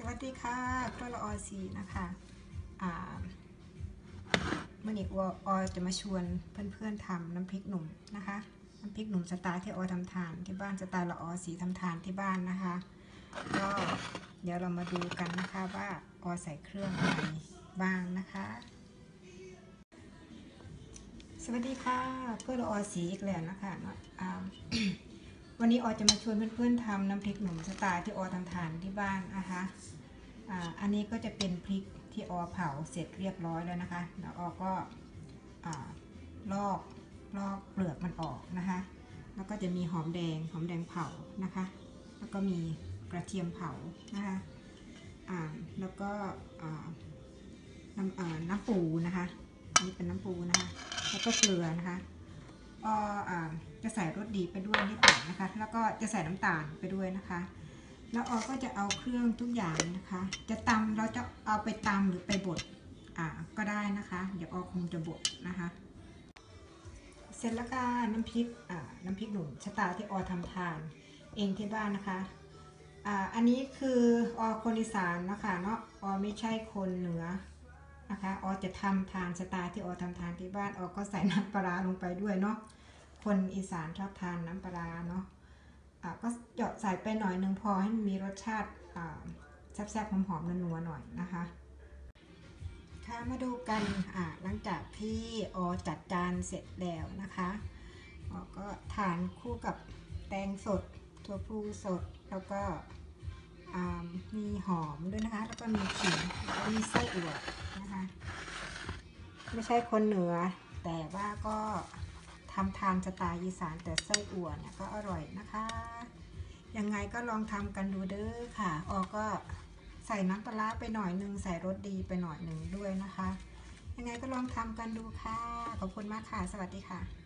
สวัสดีค่ะครัวละออซีนะคะอ่ามื่อนี้อออจะมาชวนเพื่อนๆทำน้ำพริกหนุ่มนะคะ น้ำพริกหนุ่มสไตล์ที่ออทำทานที่บ้านสไตล์ละออสีทำทานที่บ้านนะคะก็เดี๋ยวเรามาดูกันนะคะว่าออใส่เครื่องอะไรบ้างนะคะ สวัสดีค่ะเพื่อนละออสีอีกแล้วนะคะเนาะอ่า วันนี้ออจะมาชวนเพื่อนๆทำน้ำพริกหนุ่มสไตล์ที่ออทำทานที่บ้านนะคะอ่าอันนี้ก็จะเป็นพริกที่ออเผาเสร็จเรียบร้อยแล้วนะคะแล้วออก็อ่าลอกลอกเปลือกมันออกนะคะ แล้วก็จะมีหอมแดงหอมแดงเผานะคะ แล้วก็มีกระเทียมเผานะคะอ่าแล้วก็อ่าน้ำอ่อน้ำปูนะคะ อันนี้เป็นน้ำปูนะคะ แล้วก็เกลือนะคะ ก็อ่าจะใส่รสดีไปด้วยนิดหน่อยนะคะ แล้วก็จะใส่น้ำตาลไปด้วยนะคะ แล้วออก็จะเอาเครื่องทุกอย่างนะคะ จะตำเราจะเอาไปตำหรือไปบดอ่าก็ได้นะคะ เดี๋ยวออคงจะบดนะคะ เสร็จแล้วก็น้ำพริกอ่าน้ำพริกหนุ่มชะตาที่ออทำทานเองที่บ้านนะคะอ่าอันนี้คือออคนอีสานนะคะเนาะออไม่ใช่คนเหนือ นะคะออจะทำทานสไตล์ที่ออทำทานที่บ้านออก็ใส่น้ำปลาลงไปด้วยเนาะคนอีสานชอบทานน้ำปลาเนาะอ่าก็หยอดใส่ไปหน่อยนึงพอให้มันมีรสชาติแซ่บๆหอมๆนัวๆหน่อยนะคะค่ะมาดูกันหลังจากที่ออจัดจานเสร็จแล้วนะคะออก็ทานคู่กับแตงสดถั่วพลูสดแล้วก็ มีหอมด้วยนะคะ แล้วก็มีขิงมีไส้อั่วนะคะ ไม่ใช่คนเหนือ แต่ว่าก็ทำทานสไตล์อีสานแต่ไส้อั่วเนี่ยก็อร่อยนะคะ ยังไงก็ลองทำกันดูเด้อค่ะ ออก็ใส่น้ำปลาไปหน่อยหนึ่งใส่รสดีไปหน่อยหนึ่งด้วยนะคะ ยังไงก็ลองทำกันดูค่ะ ขอบคุณมากค่ะ สวัสดีค่ะ